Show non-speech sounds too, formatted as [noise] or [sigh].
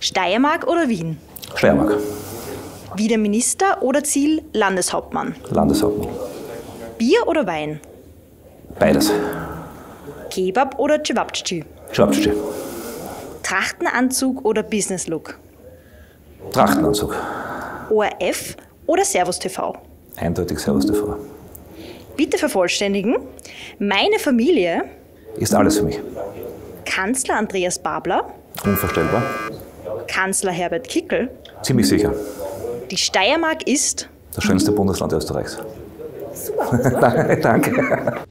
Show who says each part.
Speaker 1: Steiermark oder Wien?
Speaker 2: Steiermark.
Speaker 1: Wieder Minister oder Ziel Landeshauptmann?
Speaker 2: Landeshauptmann.
Speaker 1: Bier oder Wein?
Speaker 2: Beides.
Speaker 1: Kebab oder Cevapcici?
Speaker 2: Schwabschi.
Speaker 1: Trachtenanzug oder Business Look?
Speaker 2: Trachtenanzug.
Speaker 1: ORF oder Servus TV?
Speaker 2: Eindeutig Servus TV.
Speaker 1: Bitte vervollständigen. Meine Familie,
Speaker 2: Ist alles für mich.
Speaker 1: Kanzler Andreas Babler,
Speaker 2: Unvorstellbar.
Speaker 1: Kanzler Herbert Kickel,
Speaker 2: Ziemlich sicher.
Speaker 1: die Steiermark ist
Speaker 2: Das schönste Bundesland Österreichs. Super. [laughs] Danke.